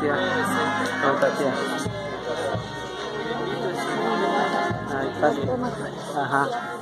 Tía. Otra tía. Ahí está. Ajá.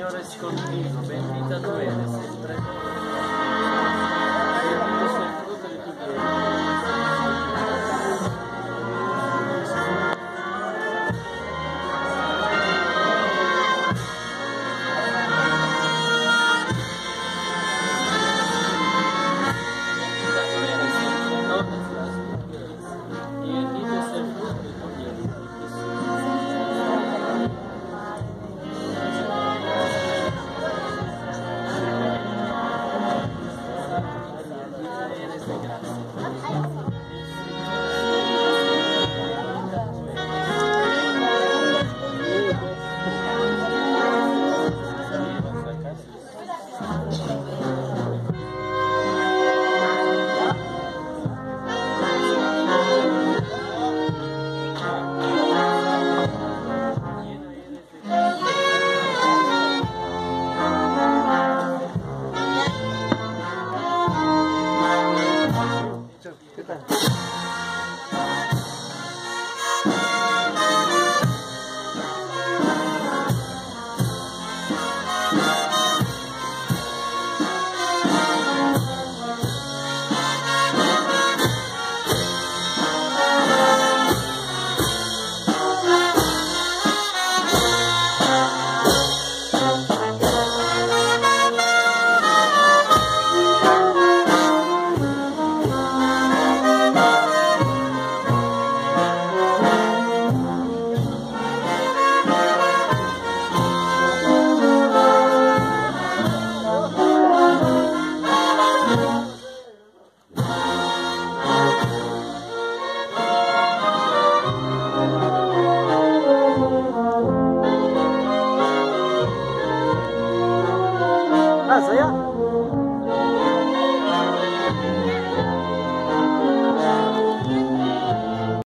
Signore scontino, bendita tu eri sempre. Bye.